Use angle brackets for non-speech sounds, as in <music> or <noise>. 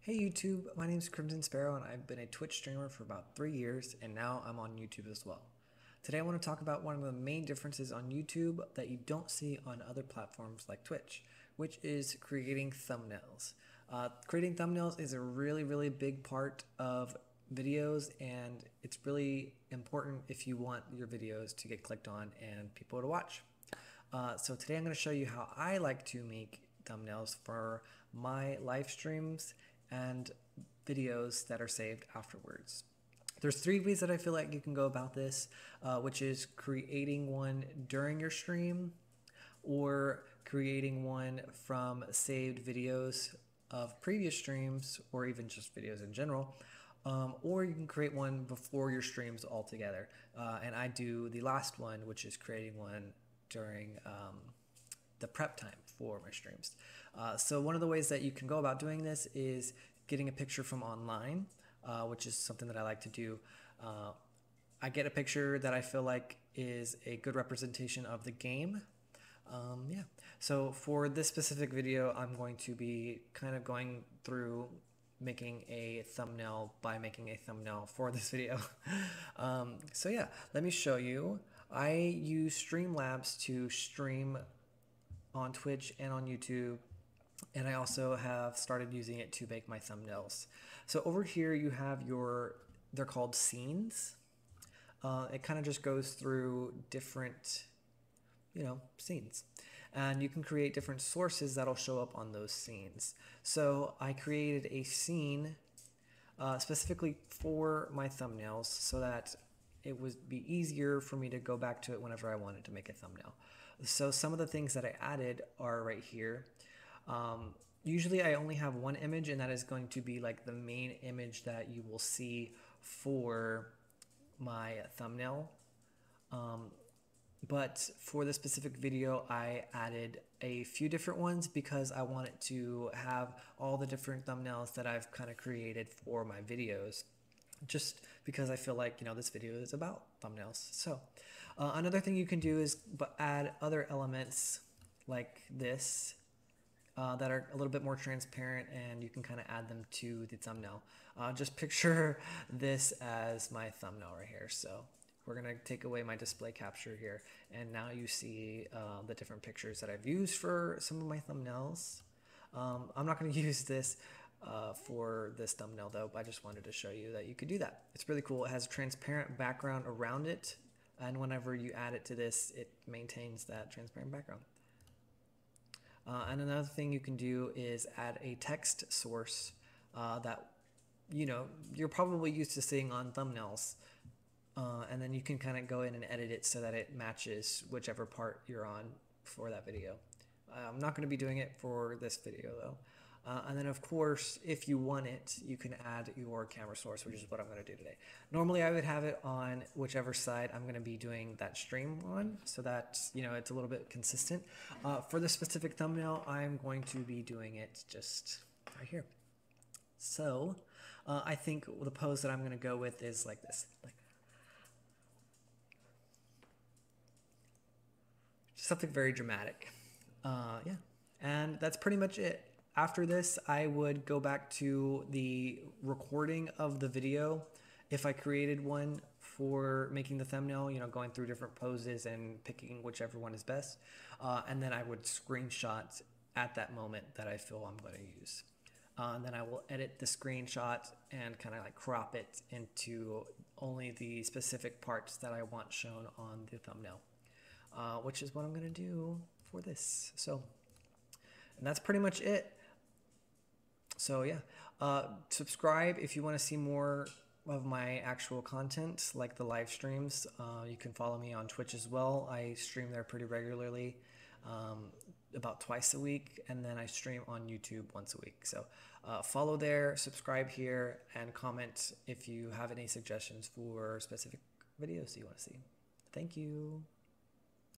Hey YouTube, my name is Crimzon Sparrow and I've been a Twitch streamer for about three years and now I'm on YouTube as well. Today I want to talk about one of the main differences on YouTube that you don't see on other platforms like Twitch, which is creating thumbnails. Uh, creating thumbnails is a really, really big part of videos and it's really important if you want your videos to get clicked on and people to watch. Uh, so today I'm going to show you how I like to make thumbnails for my live streams and videos that are saved afterwards. There's three ways that I feel like you can go about this, uh, which is creating one during your stream or creating one from saved videos of previous streams or even just videos in general. Um, or you can create one before your streams altogether. Uh, and I do the last one, which is creating one during um, the prep time for my streams. Uh, so one of the ways that you can go about doing this is getting a picture from online, uh, which is something that I like to do. Uh, I get a picture that I feel like is a good representation of the game. Um, yeah. So for this specific video, I'm going to be kind of going through making a thumbnail by making a thumbnail for this video. <laughs> um, so yeah, let me show you. I use Streamlabs to stream on Twitch and on YouTube. And I also have started using it to make my thumbnails. So over here you have your, they're called scenes. Uh, it kind of just goes through different, you know, scenes. And you can create different sources that'll show up on those scenes. So I created a scene uh, specifically for my thumbnails so that it would be easier for me to go back to it whenever I wanted to make a thumbnail. So some of the things that I added are right here. Um, usually I only have one image and that is going to be like the main image that you will see for my thumbnail. Um, but for the specific video, I added a few different ones because I wanted to have all the different thumbnails that I've kind of created for my videos just because I feel like, you know, this video is about thumbnails. So uh, another thing you can do is add other elements like this uh, that are a little bit more transparent and you can kind of add them to the thumbnail. Uh, just picture <laughs> this as my thumbnail right here. So we're going to take away my display capture here and now you see uh, the different pictures that I've used for some of my thumbnails. Um, I'm not going <laughs> to use this uh, for this thumbnail though, I just wanted to show you that you could do that. It's really cool. It has a transparent background around it and whenever you add it to this, it maintains that transparent background. Uh, and another thing you can do is add a text source uh, that you know you're probably used to seeing on thumbnails uh, and then you can kind of go in and edit it so that it matches whichever part you're on for that video. I'm not going to be doing it for this video though. Uh, and then of course, if you want it, you can add your camera source, which is what I'm going to do today. Normally I would have it on whichever side I'm going to be doing that stream on so that, you know, it's a little bit consistent. Uh, for the specific thumbnail, I'm going to be doing it just right here. So uh, I think the pose that I'm going to go with is like this. Like, something very dramatic. Uh, yeah. And that's pretty much it. After this, I would go back to the recording of the video. If I created one for making the thumbnail, you know, going through different poses and picking whichever one is best. Uh, and then I would screenshot at that moment that I feel I'm going to use. Uh, and then I will edit the screenshot and kind of like crop it into only the specific parts that I want shown on the thumbnail, uh, which is what I'm going to do for this. So, and that's pretty much it. So yeah, uh, subscribe if you want to see more of my actual content, like the live streams. Uh, you can follow me on Twitch as well. I stream there pretty regularly, um, about twice a week, and then I stream on YouTube once a week. So uh, follow there, subscribe here, and comment if you have any suggestions for specific videos you want to see. Thank you.